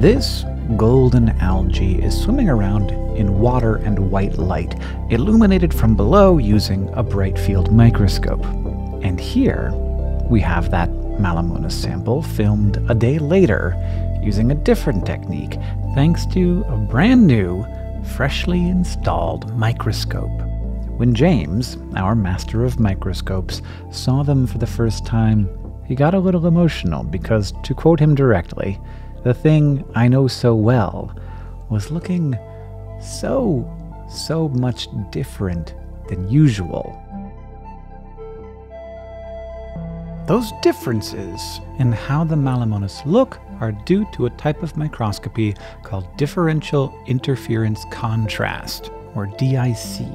This golden algae is swimming around in water and white light, illuminated from below using a bright field microscope. And here we have that Mallomonas sample filmed a day later using a different technique thanks to a brand new, freshly installed microscope. When James, our master of microscopes, saw them for the first time, he got a little emotional because, to quote him directly, the thing I know so well was looking so, so much different than usual. Those differences in how the Mallomonas look are due to a type of microscopy called differential interference contrast, or DIC.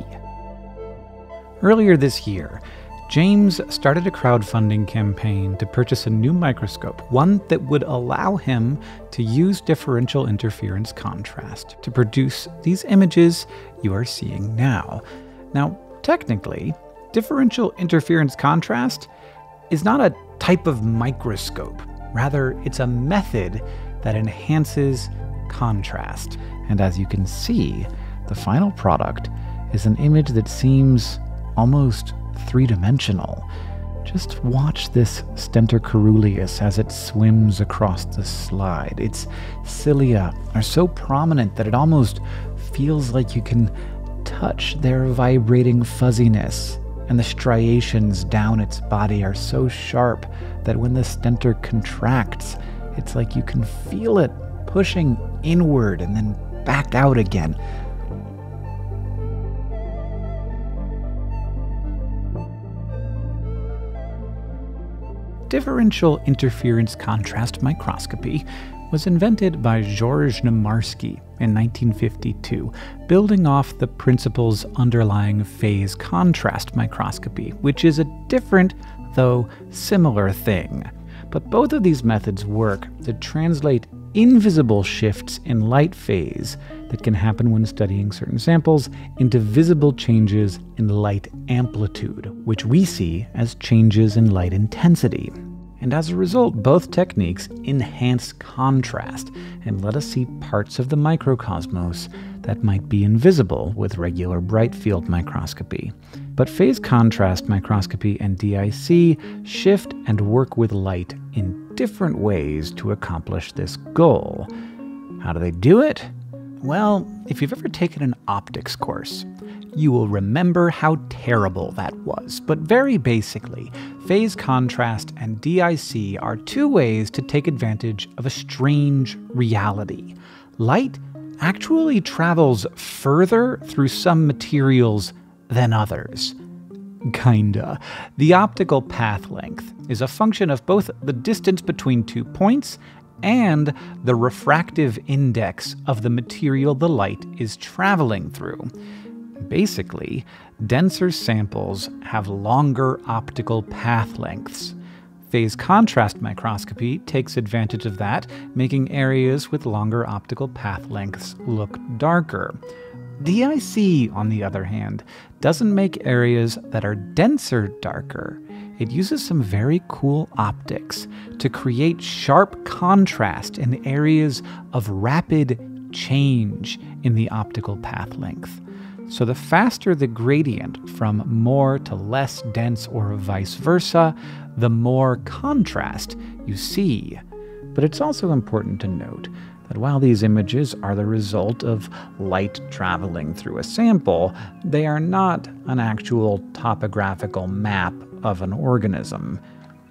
Earlier this year, James started a crowdfunding campaign to purchase a new microscope, one that would allow him to use differential interference contrast to produce these images you are seeing now. Now, technically, differential interference contrast is not a type of microscope. Rather, it's a method that enhances contrast. And as you can see, the final product is an image that seems almost three dimensional. Just watch this Stentor caeruleus as it swims across the slide. Its cilia are so prominent that it almost feels like you can touch their vibrating fuzziness and the striations down its body are so sharp that when the stentor contracts, it's like you can feel it pushing inward and then back out again. Differential interference contrast microscopy was invented by Georges Nomarski in 1952, building off the principles underlying phase contrast microscopy, which is a different, though similar thing. But both of these methods work to translate invisible shifts in light phase that can happen when studying certain samples into visible changes in light amplitude, which we see as changes in light intensity and as a result, both techniques enhance contrast and let us see parts of the microcosmos that might be invisible with regular bright field microscopy. But phase contrast microscopy and DIC shift and work with light in different ways to accomplish this goal. How do they do it? Well, if you've ever taken an optics course, you will remember how terrible that was. But very basically, phase contrast and DIC are two ways to take advantage of a strange reality. Light actually travels further through some materials than others. Kinda. The optical path length is a function of both the distance between two points and the refractive index of the material the light is traveling through. Basically, denser samples have longer optical path lengths. Phase contrast microscopy takes advantage of that, making areas with longer optical path lengths look darker. DIC, on the other hand, doesn't make areas that are denser darker. It uses some very cool optics to create sharp contrast in areas of rapid change in the optical path length. So the faster the gradient from more to less dense or vice versa, the more contrast you see. But it's also important to note that while these images are the result of light traveling through a sample, they are not an actual topographical map of an organism.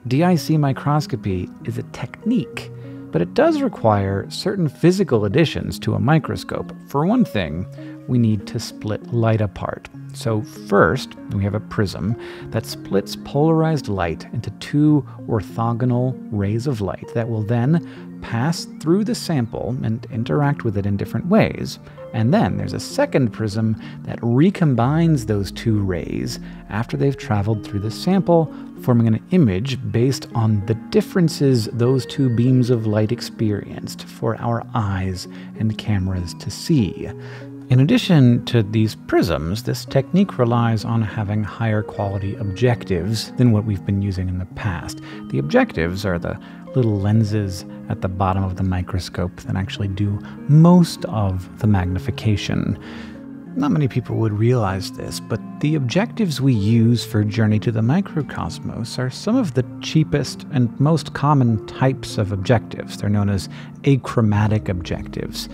DIC microscopy is a technique, but it does require certain physical additions to a microscope. For one thing, we need to split light apart. So, first, we have a prism that splits polarized light into two orthogonal rays of light that will then pass through the sample and interact with it in different ways. And then there's a second prism that recombines those two rays after they've traveled through the sample, forming an image based on the differences those two beams of light experienced for our eyes and cameras to see. In addition to these prisms, this technique relies on having higher quality objectives than what we've been using in the past. The objectives are the little lenses at the bottom of the microscope that actually do most of the magnification. Not many people would realize this, but the objectives we use for Journey to the Microcosmos are some of the cheapest and most common types of objectives. They're known as achromatic objectives.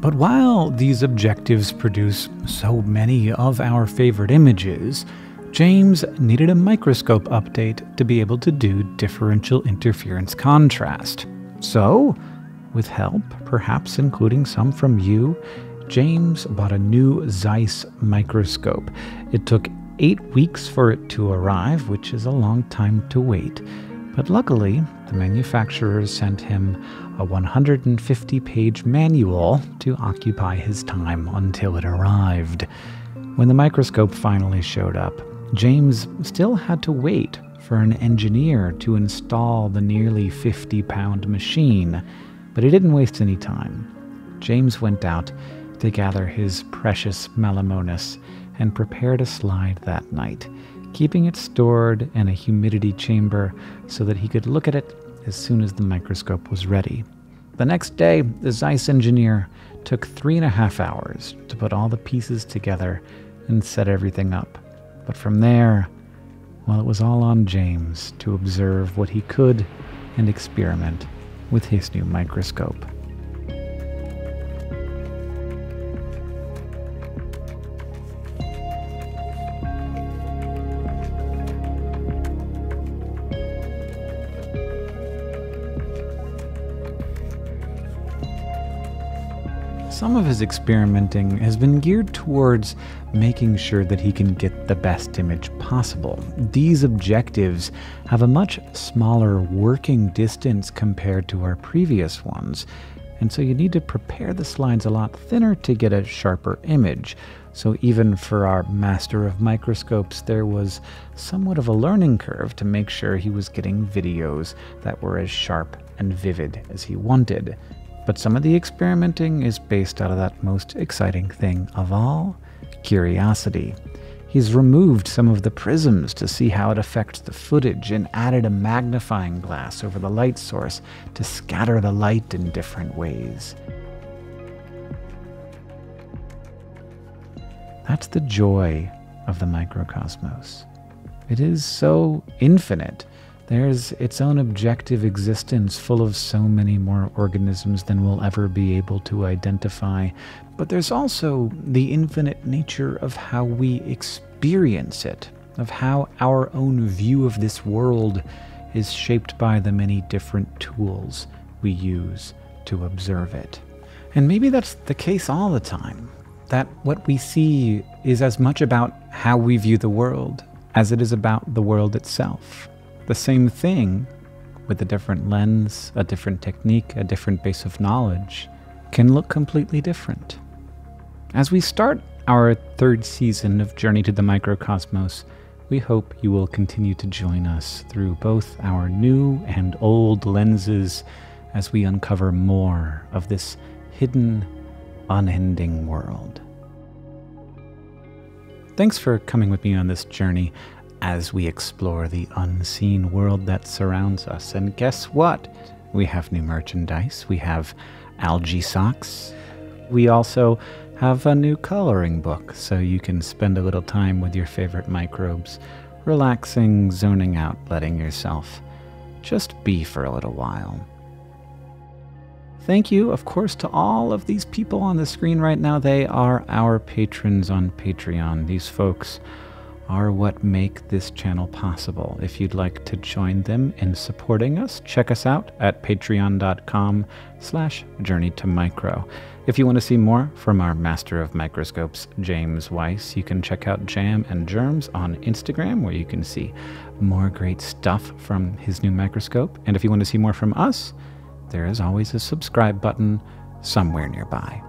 But while these objectives produce so many of our favorite images, James needed a microscope update to be able to do differential interference contrast. So, with help, perhaps including some from you, James bought a new Zeiss microscope. It took eight weeks for it to arrive, which is a long time to wait. But luckily, the manufacturers sent him a 150 page manual to occupy his time until it arrived. When the microscope finally showed up, James still had to wait for an engineer to install the nearly 50 pound machine, but he didn't waste any time. James went out to gather his precious Mallomonas and prepared a slide that night keeping it stored in a humidity chamber so that he could look at it as soon as the microscope was ready. The next day, the Zeiss engineer took three and a half hours to put all the pieces together and set everything up. But from there, well, it was all on James to observe what he could and experiment with his new microscope. Some of his experimenting has been geared towards making sure that he can get the best image possible. These objectives have a much smaller working distance compared to our previous ones, and so you need to prepare the slides a lot thinner to get a sharper image. So, even for our master of microscopes, there was somewhat of a learning curve to make sure he was getting videos that were as sharp and vivid as he wanted. But some of the experimenting is based out of that most exciting thing of all curiosity. He's removed some of the prisms to see how it affects the footage and added a magnifying glass over the light source to scatter the light in different ways. That's the joy of the microcosmos. It is so infinite there's its own objective existence full of so many more organisms than we'll ever be able to identify. But there's also the infinite nature of how we experience it, of how our own view of this world is shaped by the many different tools we use to observe it. And maybe that's the case all the time. That what we see is as much about how we view the world as it is about the world itself the same thing with a different lens, a different technique, a different base of knowledge can look completely different. As we start our third season of Journey to the Microcosmos, we hope you will continue to join us through both our new and old lenses as we uncover more of this hidden, unending world. Thanks for coming with me on this journey as we explore the unseen world that surrounds us. And guess what? We have new merchandise. We have algae socks. We also have a new coloring book so you can spend a little time with your favorite microbes, relaxing, zoning out, letting yourself just be for a little while. Thank you, of course, to all of these people on the screen right now. They are our patrons on Patreon. These folks are what make this channel possible. If you'd like to join them in supporting us, check us out at patreon.com slash journey to micro. If you want to see more from our master of microscopes, James Weiss, you can check out Jam and Germs on Instagram, where you can see more great stuff from his new microscope. And if you want to see more from us, there is always a subscribe button somewhere nearby.